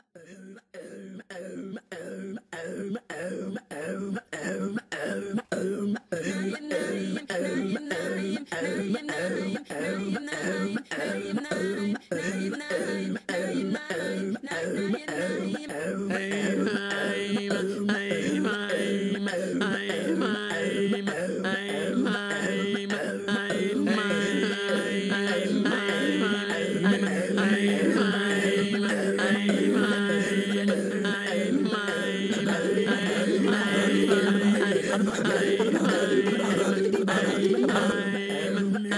um, um,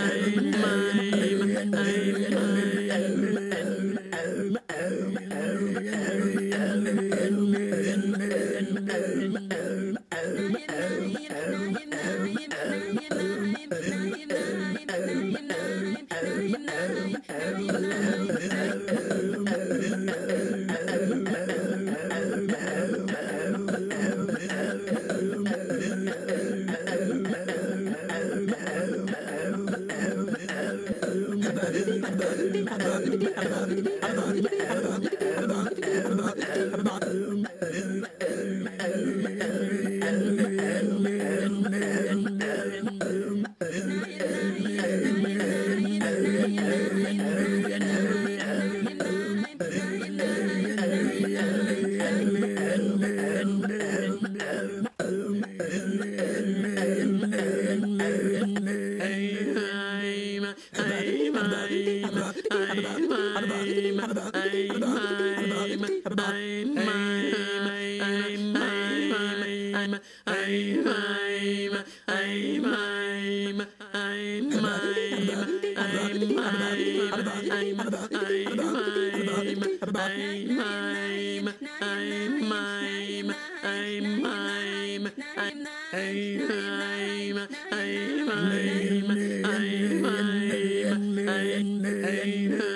Oh, and I'm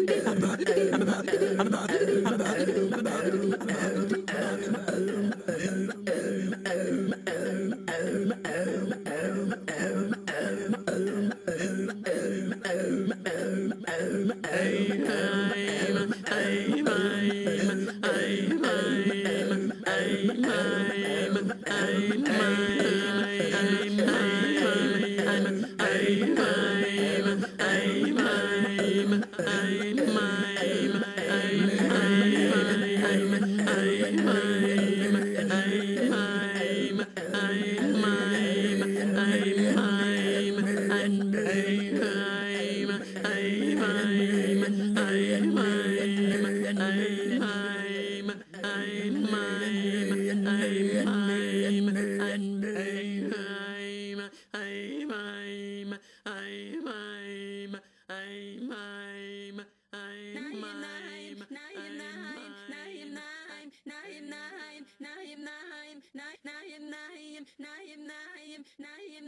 I'm Naim, naim, naim, naim, naim, naim, naim, naim,